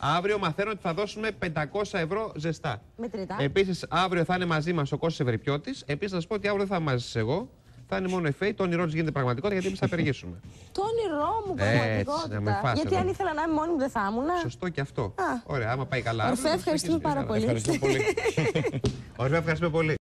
Αύριο μαθαίνω ότι θα δώσουμε 500 ευρώ ζεστά. Μετρητά. Επίσης, αύριο θα είναι μαζί μας ο Κώστας Ευρυπιώτη. Επίσης, να σα πω ότι αύριο θα είμαι μαζί εγώ. Θα είναι μόνο εφέ. Το όνειρό της γίνεται πραγματικότητα γιατί εμείς θα απεργήσουμε. Το όνειρό μου, πραγματικότητα. Γιατί αν ήθελα να είμαι μόνη μου, δεν θα ήμουν. Σωστό και αυτό. Ωραία, άμα πάει καλά. Ορφέ, ευχαριστούμε πάρα πολύ. Ευχαριστώ ευχαριστούμε πολύ.